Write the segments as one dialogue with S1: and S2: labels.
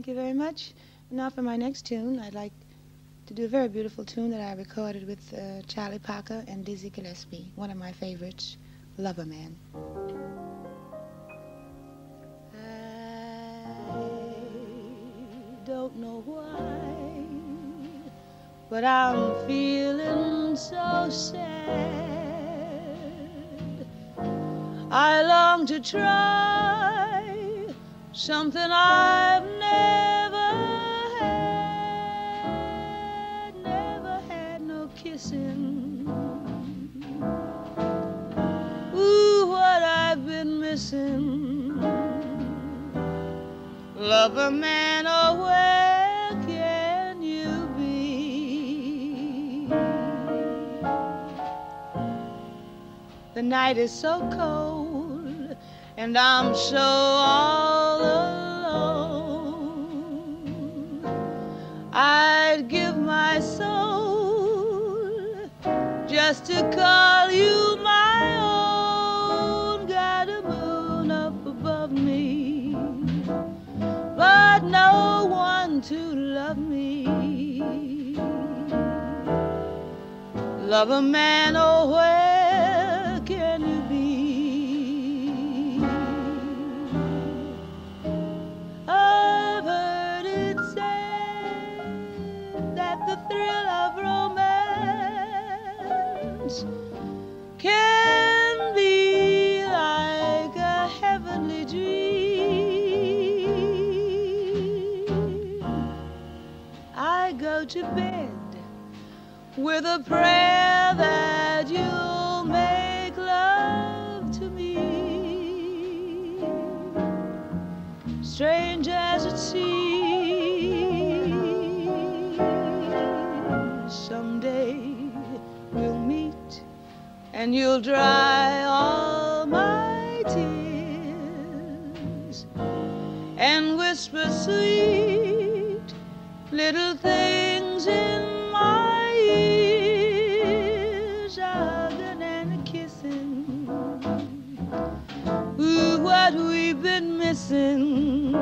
S1: Thank you, very much. Now for my next tune, I'd like to do a very beautiful tune that I recorded with uh, Charlie Parker and Dizzy Gillespie, one of my favorites, Lover Man. I don't know why, but I'm feeling so sad. I long to try something I've never had, never had no kissing. Ooh, what I've been missing. Lover man, oh, where can you be? The night is so cold, and I'm so all I'd give my soul just to call you my own. Got a moon up above me, but no one to love me. Lover man, oh, where to bed with a prayer that you'll make love to me. Strange as it seems, someday we'll meet and you'll dry all my tears and whisper sweet little things in my ears, hugging and kissing. Ooh, what we've been missing.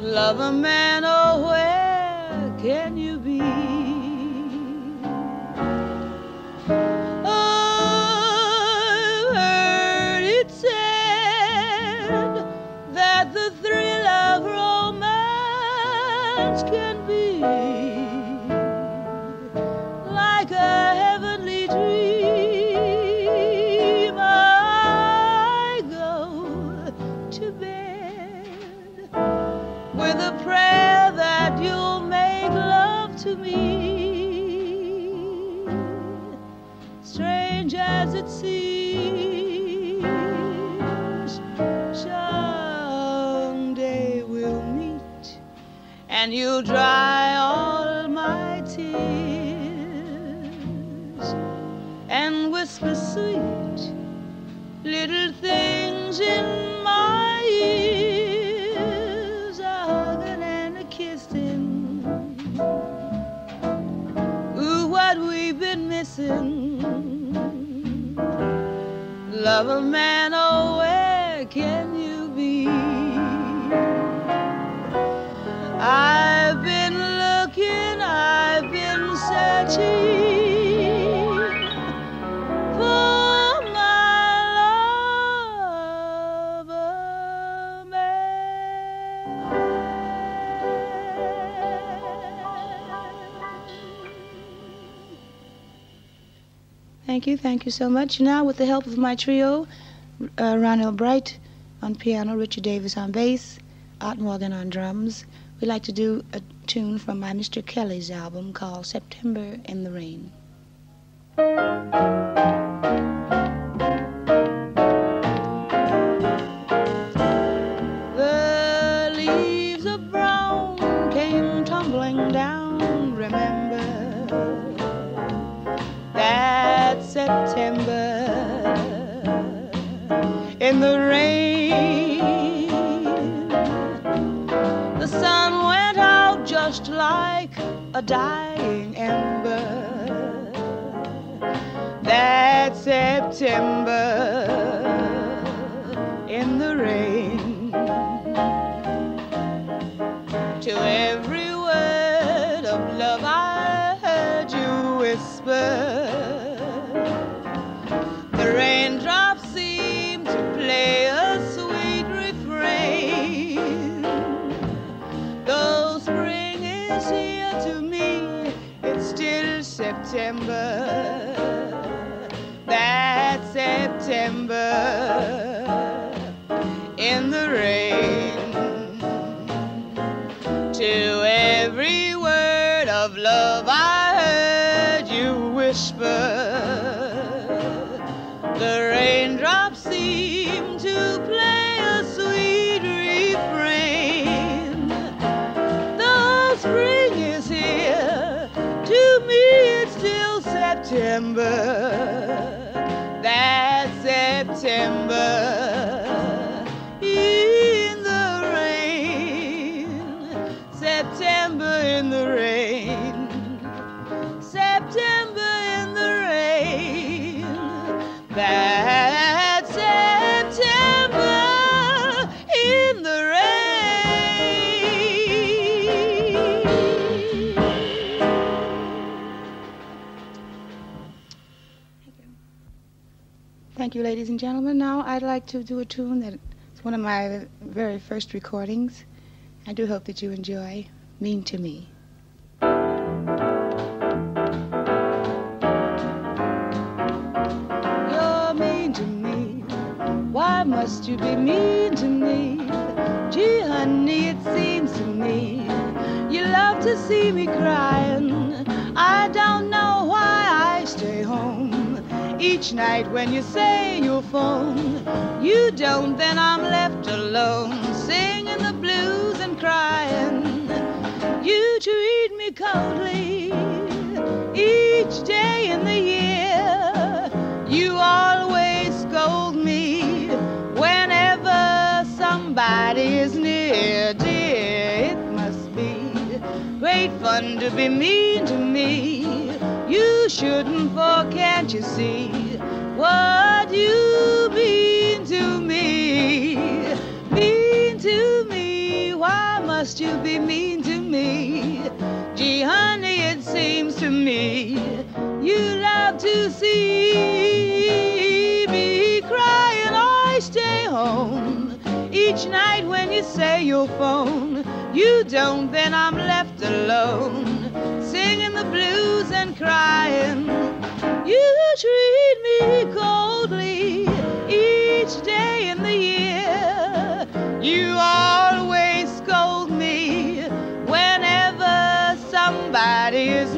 S1: Lover man, oh, where can you be? Seems, someday we'll meet and you'll dry Lover man, Thank you, thank you so much. Now, with the help of my trio, uh, Ronnell Bright on piano, Richard Davis on bass, Art Morgan on drums, we'd like to do a tune from my Mr. Kelly's album called September in the Rain. down, remember. September in the rain. The sun went out just like a dying ember. That September in the rain. September. I'd like to do a tune that is one of my very first recordings. I do hope that you enjoy Mean to Me. You're mean to me. Why must you be mean to me? Gee, honey, it seems to me you love to see me crying. I don't each night when you say you'll phone. You don't, then I'm left alone, singing the blues and crying. You treat me coldly each day in the year. You always scold me whenever somebody is near, dear. It must be great fun to be mean to me. Shouldn't, for can't you see what you mean to me? Mean to me, why must you be mean to me? Gee, honey, it seems to me you love to see me crying. I stay home each night when you say you'll phone. You don't, then I'm left alone, singing the blues and crying. You treat me coldly each day in the year. You always scold me whenever somebody is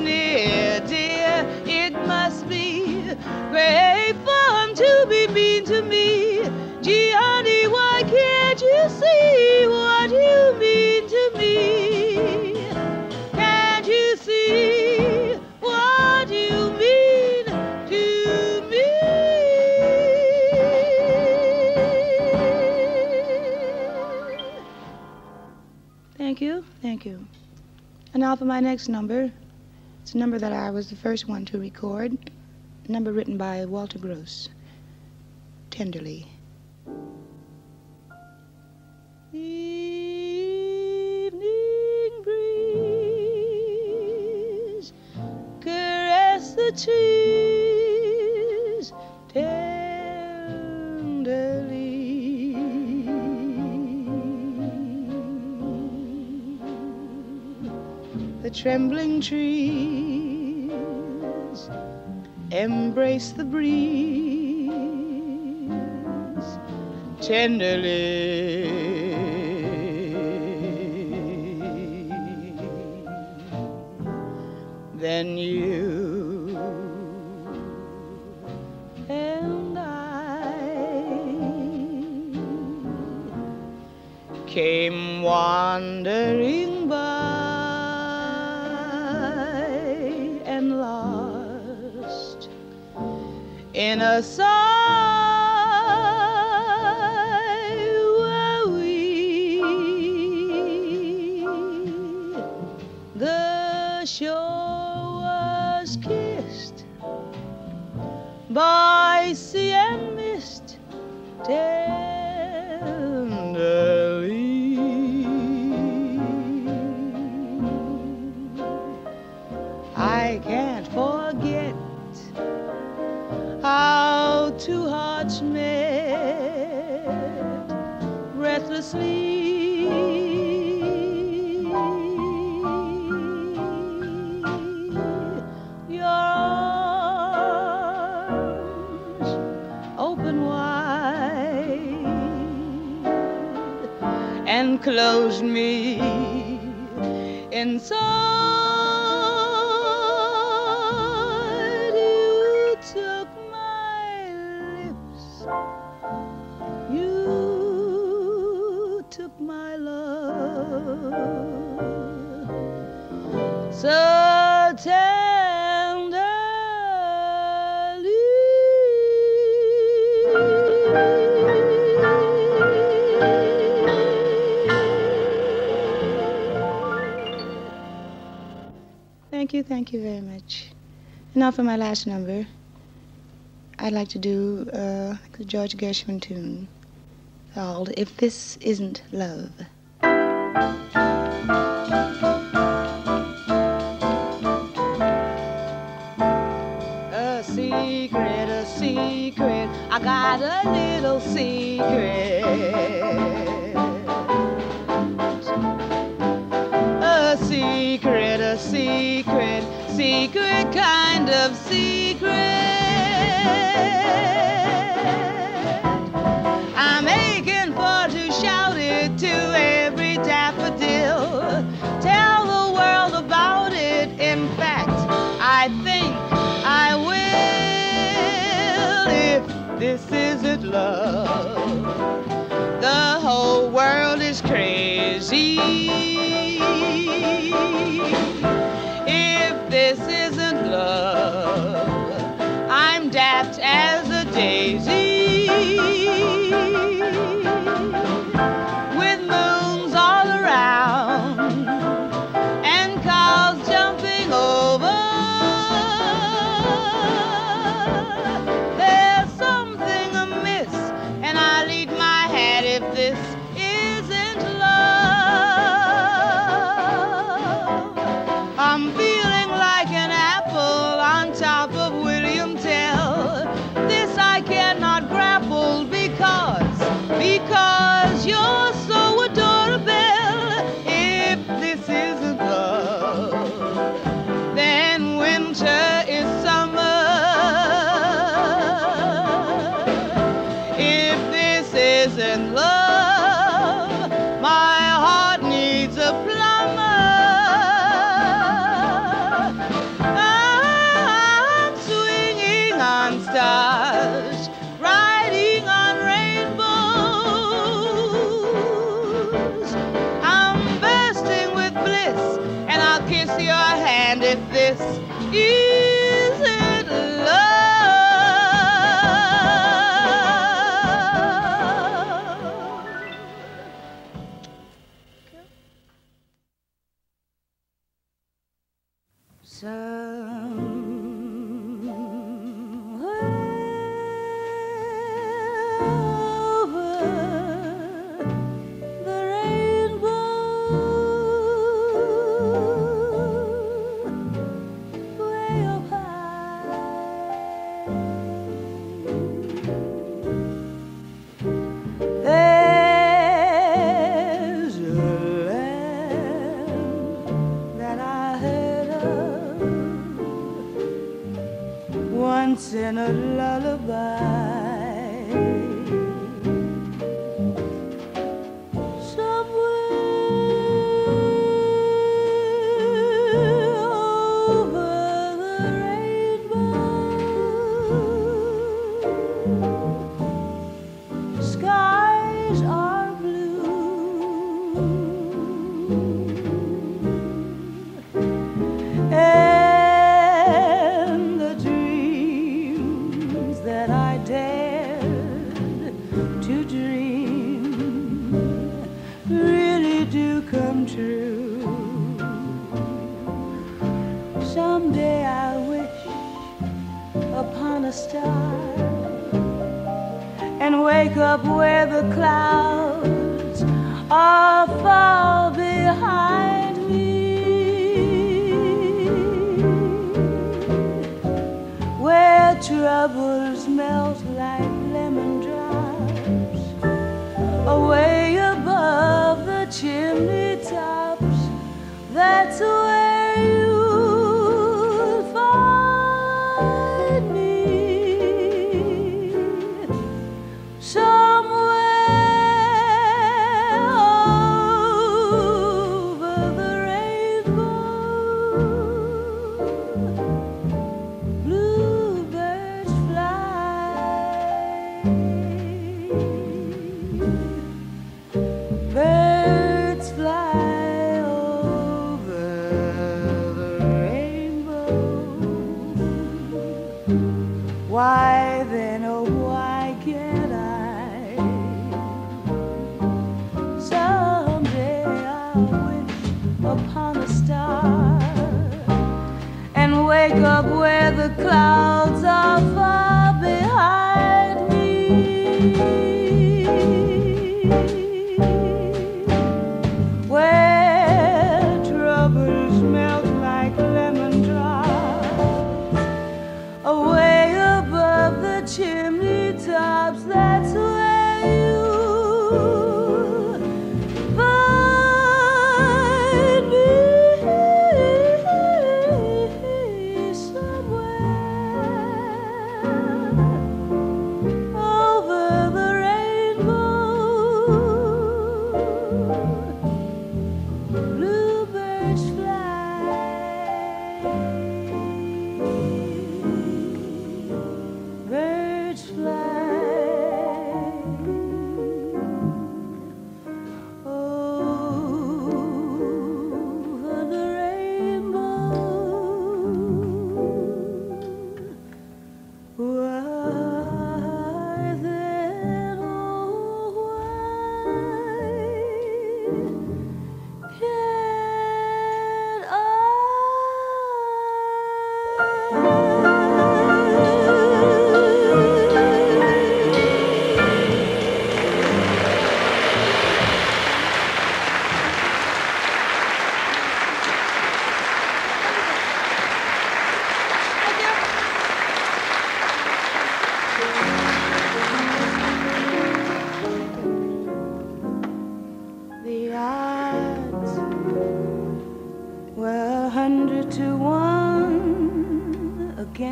S1: now for my next number. It's a number that I was the first one to record. A number written by Walter Gross. Tenderly. Evening breeze caress the trees trembling trees embrace the breeze tenderly. Then you and I came wandering in a sigh. Wee. The shore was kissed by sea and mist how two hearts met breathlessly. Your arms open wide and closed me in inside. Thank you very much. Now for my last number, I'd like to do uh, the George Gershwin tune called "If This Isn't Love." A secret, a secret. I got a little secret. Secret, kind of secret. I'm aching for to shout it to every daffodil. Tell the world about it. In fact, I think I will if this isn't love. The whole world is crazy. As a daisy. This isn't love, my heart needs a plumber. I'm swinging on stars, riding on rainbows. I'm bursting with bliss, and I'll kiss your hand if this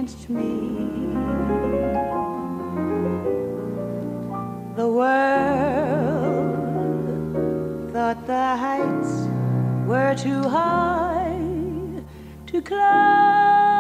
S1: against me. The world thought the heights were too high to climb.